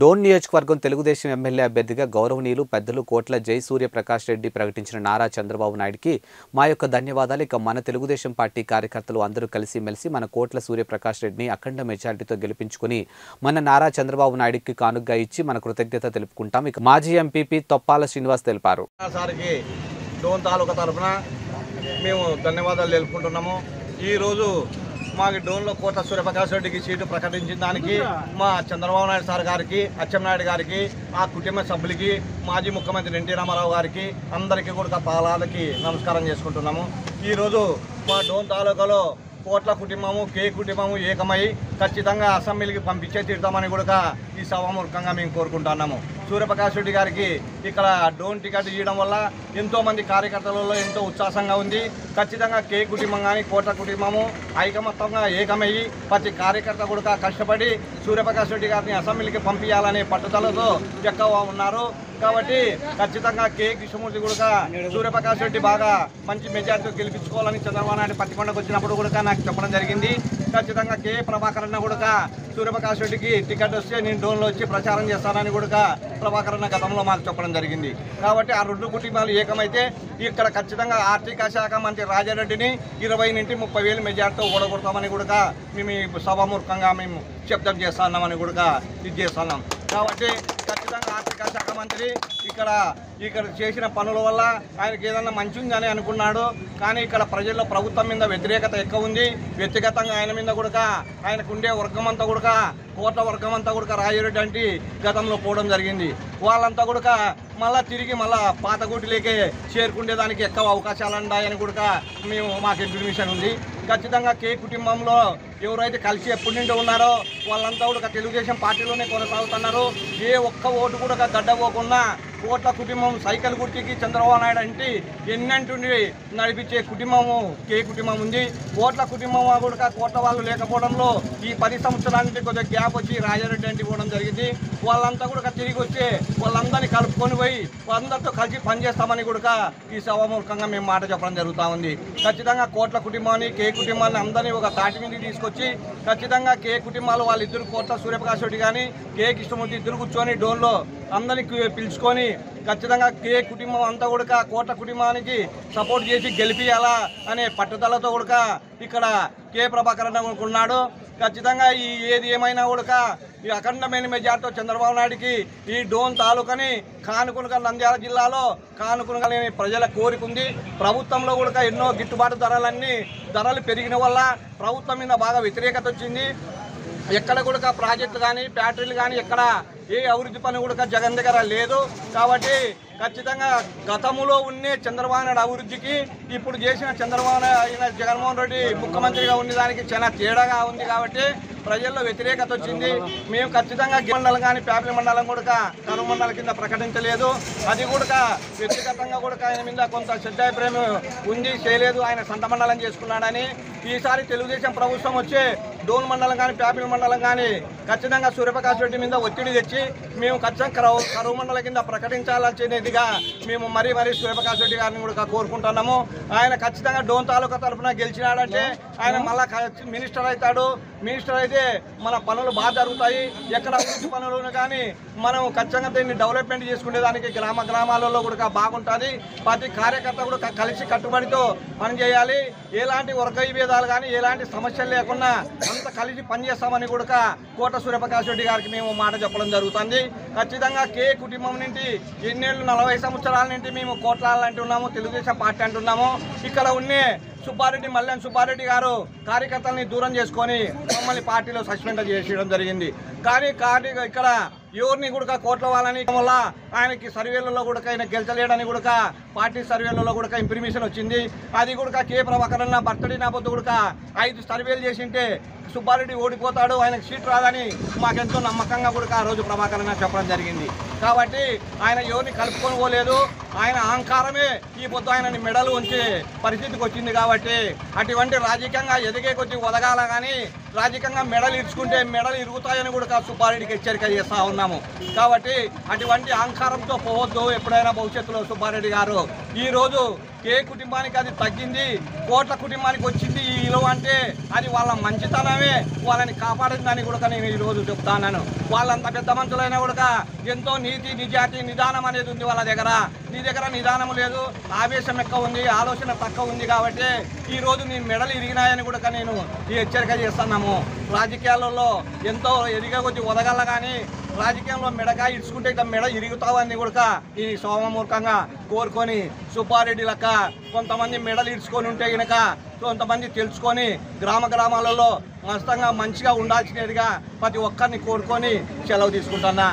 డోన్ నియోజకవర్గం తెలుగుదేశం ఎమ్మెల్యే అభ్యర్థిగా గౌరవనీయులు పెద్దలు కోట్ల జై సూర్యప్రకాష్ రెడ్డి ప్రకటించిన నారా చంద్రబాబు నాయుడికి మా యొక్క ధన్యవాదాలు. ఇక మన తెలుగుదేశం పార్టీ కార్యకర్తలు అందరూ కలిసిమెలిసి మన కోట్ల సూర్యప్రకాష్ రెడ్డిని అఖండ మెజార్టీతో గెలిపించుకుని మన నారా చంద్రబాబు నాయుడికి కానుగ్గా ఇచ్చి మన కృతజ్ఞత తెలుపుకుంటాం. ఇక మాజీ ఎంపీపీ తొప్పాల శ్రీనివాస్ తెలిపారు. మేము ధన్యవాదాలు తెలుపుకుంటున్నాము. ఈరోజు మాకు డోన్లో కోట సూర్యప్రకాష్ రెడ్డికి సీటు ప్రకటించిన దానికి మా చంద్రబాబు నాయుడు సార్ గారికి అచ్చెన్నాయుడు గారికి మా కుటుంబ సభ్యులకి మాజీ ముఖ్యమంత్రి ఎన్టీ రామారావు గారికి అందరికీ కూడా పాలాలకి నమస్కారం చేసుకుంటున్నాము. ఈరోజు మా డోన్ తాలూకాలో కోట్ల కుటుంబము కే కుటుంబము ఏకమై ఖచ్చితంగా అసెంబ్లీకి పంపించే తీరుతామని కూడా ఈ సభాముఖంగా మేము కోరుకుంటున్నాము. సూర్యప్రకాష్ రెడ్డి గారికి ఇక్కడ డోన్ టికెట్ ఇవ్వడం వల్ల ఎంతోమంది కార్యకర్తలలో ఎంతో ఉత్సాహంగా ఉంది. ఖచ్చితంగా కే కుటుంబం కానీ కోట్ల కుటుంబము ఐకమత్యంగా ఏకమయ్యి ప్రతి కార్యకర్త కూడా కష్టపడి సూర్యప్రకాష్ రెడ్డి గారిని అసెంబ్లీకి పంపించాలనే పట్టుదలతో ఎక్కువ ఉన్నారు. కాబట్టి ఖచ్చితంగా కే. కృష్ణమూర్తి కూడా సూర్యప్రకాష్ రెడ్డి బాగా మంచి మెజార్టీతో గెలిపించుకోవాలని చంద్రబాబు నాయుడు పత్తికొండకు వచ్చినప్పుడు కూడా నాకు చెప్పడం జరిగింది. ఖచ్చితంగా కే. ప్రభాకర్ అన్న కూడా సూర్యప్రకాష్ రెడ్డికి టికెట్ వస్తే నేను డోన్లో వచ్చి ప్రచారం చేస్తానని కూడా ప్రభాకర్ అన్న గతంలో మాకు చెప్పడం జరిగింది. కాబట్టి ఆ రెండు కుటుంబాలు ఏకమైతే ఇక్కడ ఖచ్చితంగా ఆర్థిక శాఖ మంత్రి రాజారెడ్డిని ఇరవై నుండి ముప్పై వేలు మెజార్టీతో ఓడగొడతామని కూడా మేము సభాముఖంగా మేము శబ్దం చేస్తున్నామని కూడా ఇది చేస్తున్నాం. కాబట్టి ఆర్థిక శాఖ మంత్రి ఇక్కడ ఇక్కడ చేసిన పనుల వల్ల ఆయనకి ఏదన్నా మంచి ఉందని అనుకున్నాడు. కానీ ఇక్కడ ప్రజల్లో ప్రభుత్వం మీద వ్యతిరేకత ఎక్కువ ఉంది. వ్యక్తిగతంగా ఆయన మీద కూడా ఆయనకు ఉండే వర్గం అంతా కూడా కోట్ల వర్గం అంతా కూడా రాజిరెడ్డి అంటే గతంలో పోవడం జరిగింది. వాళ్ళంతా కూడా మళ్ళా తిరిగి మళ్ళీ పాత చేరుకునేదానికి ఎక్కువ అవకాశాలు ఉన్నాయని కూడా మేము మాకు ఇన్ఫర్మేషన్ ఉంది. ఖచ్చితంగా కే కుటుంబంలో ఎవరైతే కలిసి ఎప్పటి నుండి ఉన్నారో వాళ్ళంతా కూడా తెలుగుదేశం పార్టీలోనే కొనసాగుతున్నారు. ఏ ఒక్క ఓటు కూడా గడ్డపోకుండా కోట్ల కుటుంబం సైకిల్ గుర్తికి చంద్రబాబు నాయుడు అంటే ఎన్నంటుండి నడిపించే కుటుంబము కే కుటుంబం ఉంది. కోట్ల కుటుంబం కూడా కోట్ల వాళ్ళు లేకపోవడంలో ఈ పది సంవత్సరానికి కొద్దిగా గ్యాప్ వచ్చి రాజారెడ్డి అంటే పోవడం జరిగింది. వాళ్ళంతా కూడా తిరిగి వచ్చి వాళ్ళందరినీ కలుపుకొని పోయి వాళ్ళందరితో కలిసి పనిచేస్తామని కూడా ఈ సభాముఖంగా మేము మాట చెప్పడం జరుగుతూ ఉంది. ఖచ్చితంగా కోట్ల కుటుంబాన్ని కే కుటుంబాన్ని అందరినీ ఒక తాటి మీద తీసుకొచ్చి వచ్చి ఖచ్చితంగా కే కుటుంబాలు వాళ్ళిద్దరు కోట్ల సూర్యప్రకాష్ రెడ్డి కానీ కే కృష్ణమూర్తి ఇద్దరు కూర్చొని డోన్లో అందరినీ పిలుచుకొని ఖచ్చితంగా కే కుటుంబం అంతా కూడా కోట్ల కుటుంబానికి సపోర్ట్ చేసి గెలిపియాలా అనే పట్టుదలతో కూడా ఇక్కడ కే ప్రభాకర్ ఉన్నాడు. ఖచ్చితంగా ఈ ఏది ఏమైనా కూడా ఈ అఖండమైన మెజార్టీతో చంద్రబాబు నాయుడికి ఈ డోన్ తాలూకాని కానుకునగా నంద్యాల జిల్లాలో కానుకునగలని ప్రజల కోరిక ఉంది. ప్రభుత్వంలో కూడా ఎన్నో గిట్టుబాటు ధరలన్నీ ధరలు పెరిగిన వల్ల ప్రభుత్వం మీద బాగా వ్యతిరేకత వచ్చింది. ఎక్కడ కూడా ప్రాజెక్టులు కానీ ఫ్యాక్టరీలు కానీ ఎక్కడ ఏ అభివృద్ధి పని కూడా జగన్ దగ్గర లేదు. కాబట్టి ఖచ్చితంగా గతంలో ఉండే చంద్రబాబు నాయుడు అభివృద్ధికి ఇప్పుడు చేసిన చంద్రబాబు నాయుడు జగన్మోహన్ రెడ్డి ముఖ్యమంత్రిగా ఉండే దానికి చాలా తేడాగా ఉంది కాబట్టి ప్రజల్లో వ్యతిరేకత వచ్చింది. మేము ఖచ్చితంగా గి- మండలం కానీ ప్యాపిలి మండలం కూడా కరువు మండలం కింద ప్రకటించలేదు. అది కూడా వ్యక్తిగతంగా కూడా ఆయన మీద కొంత శ్రద్ధాభిప్రాయం ఉంది చేయలేదు. ఆయన సంత మండలం చేసుకున్నాడని. ఈసారి తెలుగుదేశం ప్రభుత్వం వచ్చి డోన్ మండలం కానీ ప్యాపిల్ మండలం కానీ ఖచ్చితంగా సూర్యప్రకాష్ రెడ్డి మీద ఒత్తిడి తెచ్చి మేము ఖచ్చితంగా కరువు కరువు మండలం కింద ప్రకటించాలనేదిగా మేము మరీ మరీ సూర్యప్రకాష్ రెడ్డి గారిని కూడా కోరుకుంటున్నాము. ఆయన ఖచ్చితంగా డోన్ తాలూకా తరఫున గెలిచినాడంటే ఆయన మళ్ళా మినిస్టర్ అవుతాడు. మినిస్టర్ అయితే మన పనులు బాగా జరుగుతాయి. ఎక్కడ అభివృద్ధి పనులు కానీ మనం ఖచ్చితంగా దీన్ని డెవలప్మెంట్ చేసుకునేదానికి గ్రామ గ్రామాలలో కూడా బాగుంటుంది. ప్రతి కార్యకర్త కూడా కలిసి కట్టుబడితో పనిచేయాలి. ఎలాంటి వర్గ విభేదాలు కానీ ఎలాంటి సమస్యలు లేకుండా కలిసి పనిచేస్తామని కూడా కోట సూర్యప్రకాష్ రెడ్డి గారికి మేము మాట చెప్పడం జరుగుతుంది. ఖచ్చితంగా కే కుటుంబం నుండి ఎన్నేళ్ళు నలభై సంవత్సరాల నుండి మేము కోట్లాలు అంటున్నాము తెలుగుదేశం పార్టీ అంటున్నాము. ఇక్కడ ఉండే సుబ్బారెడ్డి మల్లెన్ సుబ్బారెడ్డి గారు కార్యకర్తల్ని దూరం చేసుకొని మమ్మల్ని పార్టీలో సస్పెండ్ చేసేయడం జరిగింది. కానీ కానీ ఇక్కడ ఎవరిని కూడా కోట్ల వాళ్ళని వల్ల ఆయనకి సర్వేలలో కూడా ఆయన గెలిచలేడని కూడా పార్టీ సర్వేలలో కూడా ఇన్ఫర్మేషన్ వచ్చింది. అది కూడా కే ప్రభాకరన్న బర్త్డే నాపొద్దు కూడా ఐదు సర్వేలు చేసింటే సుబ్బారెడ్డి ఓడిపోతాడు ఆయనకు సీట్ రాదని మాకెంతో నమ్మకంగా కూడా ఆ రోజు ప్రభాకరన్న చెప్పడం జరిగింది. కాబట్టి ఆయన ఎవరిని కలుపుకొని పోలేదు. ఆయన అహంకారమే ఈ పొద్దు ఆయనని మెడలు ఉంచే పరిస్థితికి వచ్చింది కాబట్టి అటువంటి రాజకీయంగా ఎదిగే కొద్ది వదగాల కానీ రాజకీయంగా మెడలు ఇచ్చుకుంటే మెడలు ఇరుగుతాయని కూడా సుబ్బారెడ్డికి హెచ్చరిక చేస్తా ఉన్నాము. కాబట్టి అటువంటి అహంకారంతో పోవద్దు ఎప్పుడైనా భవిష్యత్తులో సుబ్బారెడ్డి గారు. ఈరోజు కే ఏ కుటుంబానికి అది తగ్గింది కోట్ల కుటుంబానికి వచ్చింది ఈ విలువ అంటే అది వాళ్ళ మంచితనమే వాళ్ళని కాపాడిందని కూడా నేను ఈరోజు చెప్తాను వాళ్ళంత పెద్ద మనుషులైనా కూడా ఎంతో నీతి నిజాతి నిదానం అనేది ఉంది వాళ్ళ దగ్గర. నీ దగ్గర నిదానం లేదు ఆవేశం ఎక్కువ ఉంది ఆలోచన తక్కువ ఉంది కాబట్టి ఈ రోజు నీ మెడలు ఇరిగినాయని కూడా నేను ఈ హెచ్చరిక చేస్తున్నాము. రాజకీయాలలో ఎంతో ఎదిగా కొద్ది ఒదగల కానీ రాజకీయంలో మెడగా ఇడుచుకుంటే ఇట్లా మెడ ఇరుగుతావని కూడా ఈ సోమమూర్ఖంగా కోరుకొని సుబ్బారెడ్డి లెక్క కొంతమంది మెడలు ఇడుచుకొని ఉంటే గనక కొంతమంది తెలుసుకొని గ్రామ గ్రామాలలో మస్తంగా మంచిగా ఉండాల్సినదిగా ప్రతి ఒక్కరిని కోరుకొని సెలవు తీసుకుంటున్నా.